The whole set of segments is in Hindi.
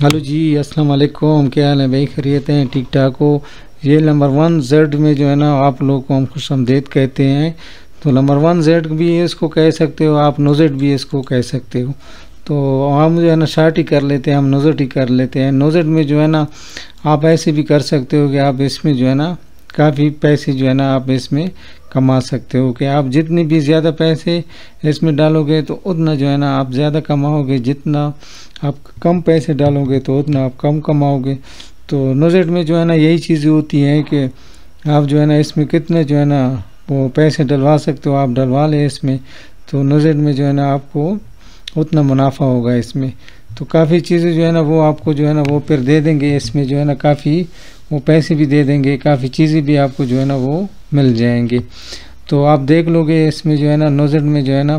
हेलो जी अस्सलाम वालेकुम क्या हाल है भाई? खरीत हैं? ठीक ठाक हो? ये नंबर वन जेड में जो है ना, आप लोग को हम खुश आमदेद कहते हैं। तो नंबर वन जेड भी इसको कह सकते हो, आप नोजेड भी इसको कह सकते हो। तो हम जो है ना, शार्ट ही कर लेते हैं, हम नोजेड ही कर लेते हैं। नोजेड में जो है ना, आप ऐसे भी कर सकते हो कि आप इसमें जो है ना, काफ़ी पैसे जो है ना, आप इसमें कमा सकते हो कि आप जितनी भी ज़्यादा पैसे इसमें डालोगे तो उतना जो है ना, आप ज़्यादा कमाओगे जितना आप कम पैसे डालोगे तो उतना आप कम कमाओगे तो नोजेट में जो है ना यही चीज़ें होती हैं कि आप जो है ना इसमें कितने जो है ना वो पैसे डलवा सकते हो आप डलवा लें इसमें तो नोजेट में जो है ना आपको उतना मुनाफा होगा इसमें तो काफ़ी चीज़ें जो है ना वो आपको जो है ना वो फिर दे देंगे इसमें जो है ना काफ़ी वो पैसे भी दे देंगे काफ़ी चीज़ें भी आपको जो है ना वो मिल जाएँगे तो आप देख लोगे इसमें जो है ना नोजर में जो है ना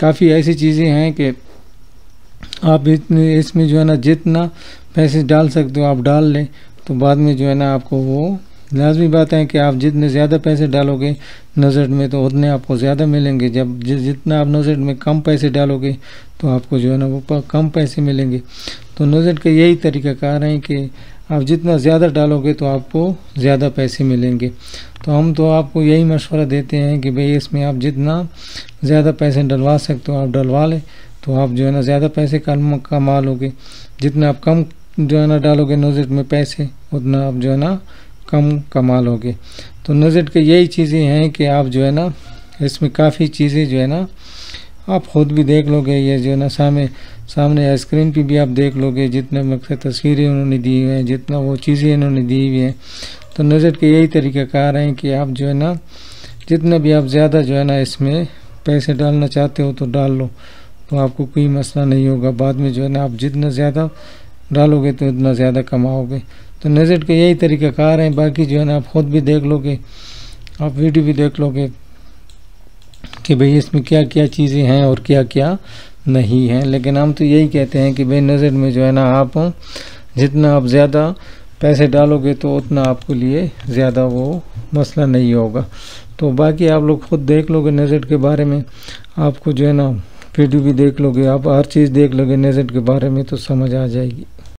काफ़ी ऐसी चीज़ें हैं कि आप इतने, इसमें जो है ना, जितना पैसे डाल सकते हो, आप डाल लें तो बाद में जो है ना आपको वो लाजमी बात है कि आप जितने ज़्यादा पैसे डालोगे नज़र में तो उतने आपको ज़्यादा मिलेंगे। जब जितना आप नज़र में कम पैसे डालोगे तो आपको जो है ना वो कम पैसे मिलेंगे। तो नज़र का यही तरीका कह रहे हैं कि आप जितना ज़्यादा डालोगे तो आपको ज़्यादा पैसे मिलेंगे। तो हम तो आपको यही मशवरा देते हैं कि भाई इसमें आप जितना ज़्यादा पैसे डलवा सकते हो, आप डलवा लें। तो आप जो है ना, ज़्यादा पैसे कम, कमा लोगे। जितना आप कम जो है ना डालोगे नोजेट में पैसे, उतना आप जो है ना कम कमा लोगे। तो नोजेट के यही चीज़ें हैं कि आप जो है ना, इसमें काफ़ी चीज़ें जो है ना, आप ख़ुद भी देख लोगे, ये जो है ना सामने सामने स्क्रीन पे भी आप देख लोगे, जितने मकसद तस्वीरें उन्होंने दी हुई हैं, जितना वो चीज़ें इन्होंने दी हुई हैं। तो नज़र के यही तरीका कार हैं कि आप जो है ना, जितना भी आप ज़्यादा जो है ना इसमें पैसे डालना चाहते हो तो डाल लो। तो आपको कोई मसला नहीं होगा। बाद में जो है ना, आप जितना ज़्यादा डालोगे तो उतना ज़्यादा कमाओगे। तो नज़र का यही तरीका कार हैं। बाकी जो है ना, आप ख़ुद भी देख लोगे, आप वीडियो भी देख लोगे कि भाई इसमें क्या क्या चीज़ें हैं और क्या क्या नहीं है। लेकिन हम तो यही कहते हैं कि भाई नज़र में जो है ना, आप जितना आप ज़्यादा पैसे डालोगे तो उतना आपके लिए ज़्यादा वो मसला नहीं होगा। तो बाकी आप लोग खुद देख लोगे नज़र के बारे में। आपको जो है ना वीडियो भी देख लोगे आप, हर चीज़ देख लोगे, नेजेट के बारे में तो समझ आ जाएगी।